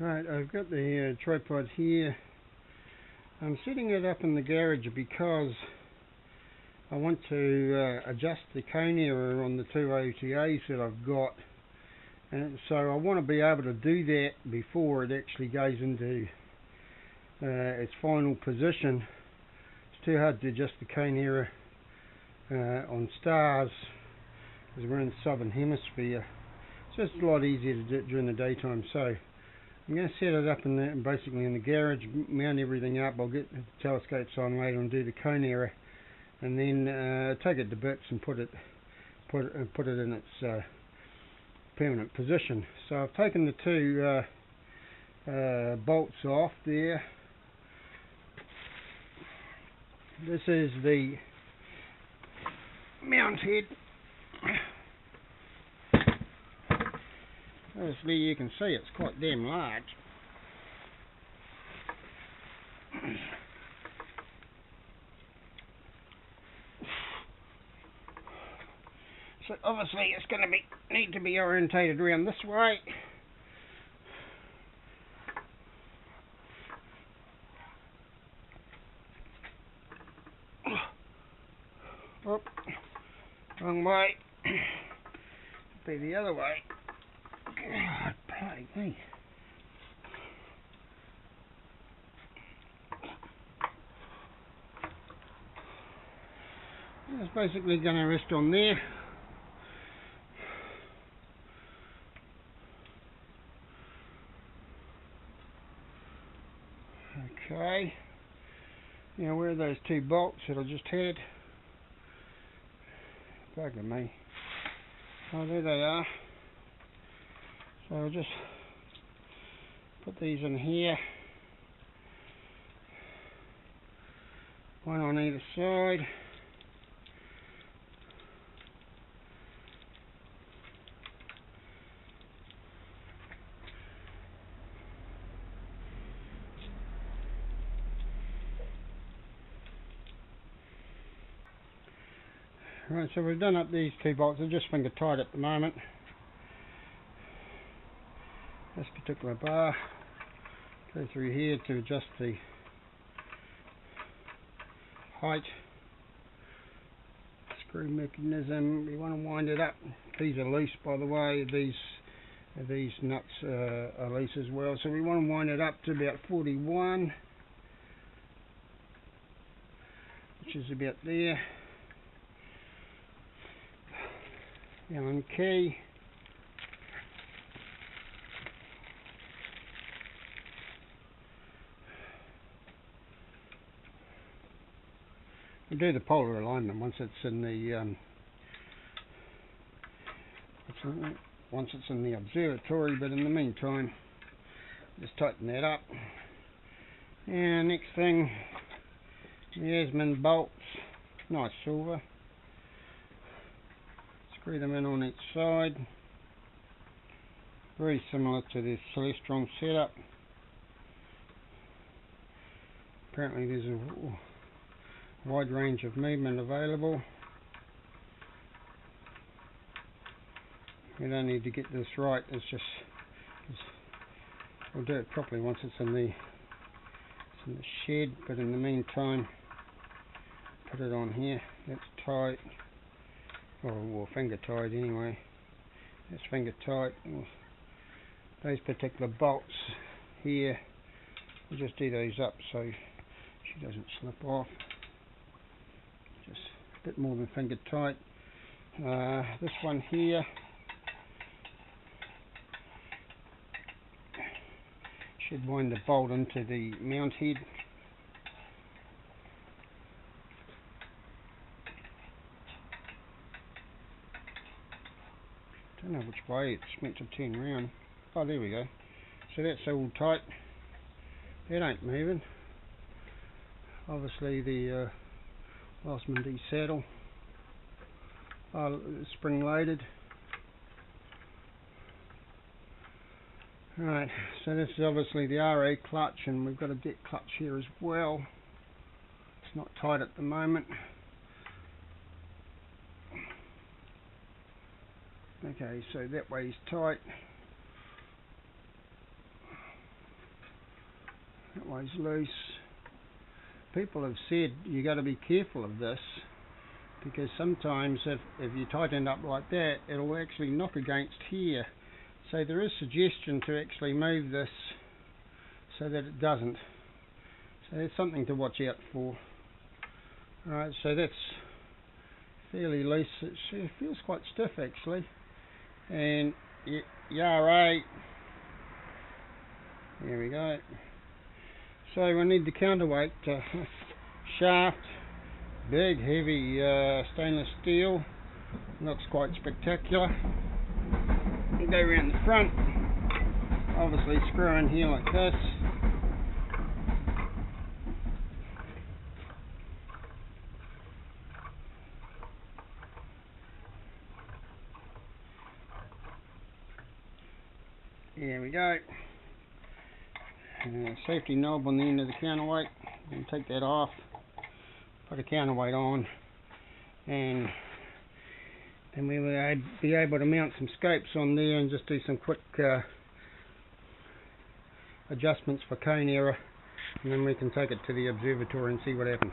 Right, I've got the uh, tripod here. I'm setting it up in the garage because I want to uh, adjust the cone error on the two OTAs that I've got. And so I want to be able to do that before it actually goes into uh, its final position. It's too hard to adjust the cone error uh, on stars because we're in the southern hemisphere. So It's a lot easier to do it during the daytime. So I'm going to set it up in the, basically in the garage, mount everything up. I'll get the telescopes on later and do the cone error, and then uh, take it to bits and put it put it, uh, put it in its uh, permanent position. So I've taken the two uh, uh, bolts off there. This is the mount head Obviously you can see it's quite damn large. So obviously it's going to be need to be orientated around this way. Oh, wrong way. Be the other way. Bloody. It's basically going to rest on there. Okay. Now where are those two bolts that I just had? Bugger me. Oh, there they are. So I'll just put these in here. One on either side. Right, so we've done up these two bolts, they're just finger tight at the moment. This particular bar, go through here to adjust the height screw mechanism. You want to wind it up. These are loose by the way, these these nuts uh, are loose as well. So we want to wind it up to about 41, which is about there. Allen key. Do the polar alignment once it's in the um, once it's in the observatory, but in the meantime, just tighten that up. And next thing, the azimuth bolts, nice silver. Screw them in on each side. Very similar to this Celestron setup. Apparently there's a wide range of movement available we don't need to get this right it's just it's, we'll do it properly once it's in the it's in the shed but in the meantime put it on here that's tight or, or finger tight anyway. That's finger tight. Those particular bolts here, we'll just do those up so she doesn't slip off. Bit more than finger tight. Uh, this one here should wind the bolt into the mount head don't know which way it's meant to turn around. Oh, there we go. So that's all tight. It ain't moving. Obviously the uh, Losmandy saddle uh, spring loaded. Right, so this is obviously the RA clutch and we've got a Dec clutch here as well. It's not tight at the moment. Okay, so that way is tight. always loose. People have said you got to be careful of this because sometimes if, if you tighten it up like that, it'll actually knock against here. So there is suggestion to actually move this so that it doesn't. So that's something to watch out for. Alright, so that's fairly loose. It feels quite stiff actually. And y- Yara, there we go. So we need the counterweight uh, shaft, big heavy uh, stainless steel, looks quite spectacular. Go around the front, obviously screw in here like this. There we go. Uh, safety knob on the end of the counterweight. And take that off. Put a counterweight on, and then we will be able to mount some scopes on there and just do some quick uh, adjustments for cone error, and then we can take it to the observatory and see what happens.